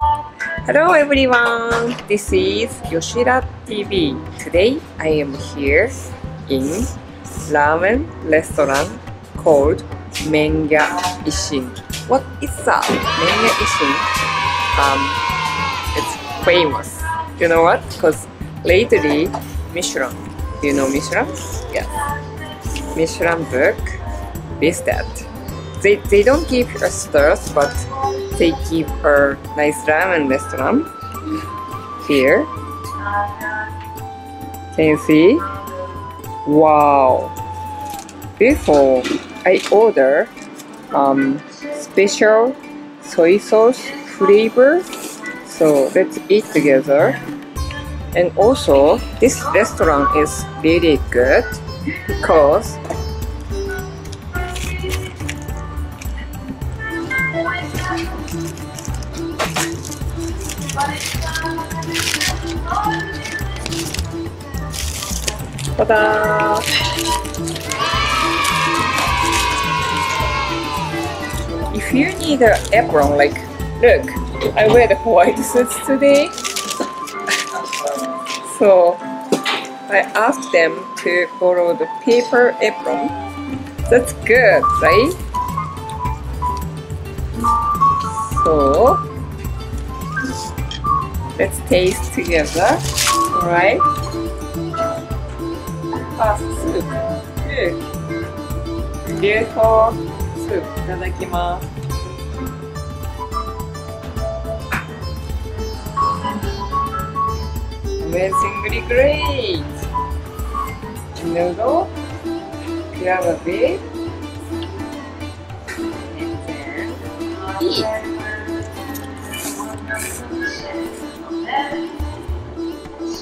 Hello everyone, this is Yoshira TV. Today I am here in ramen restaurant called Menya Ishin. What is that? Menya Ishin. Um, it's famous. You know what? Because lately Michelin. Do you know Michelin? Yes. Michelin book listed. They, they don't give us stars, but they give a nice ramen restaurant here. Can you see? Wow! Before I order um, special soy sauce flavor, so let's eat together. And also, this restaurant is really good because Ta-da! If you need an apron, like, look, I wear the white suits today. so, I asked them to borrow the paper apron. That's good, right? So let's taste together. Alright. Fast soup. Good. Beautiful soup. Itadakimasu. Amazingly great. Noodle. Grab a bit. And then uh, eat.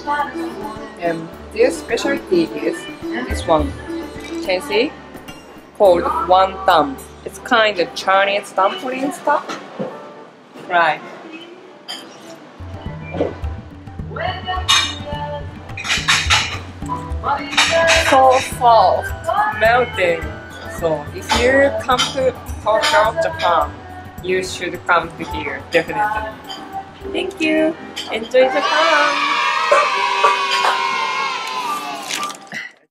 Um, and their specialty is this one. See? Called wonton. It's kind of Chinese dumpling stuff. Right. So soft, melting. So if you come to Tokyo, Japan, you should come to here, definitely. Thank you. Enjoy Japan.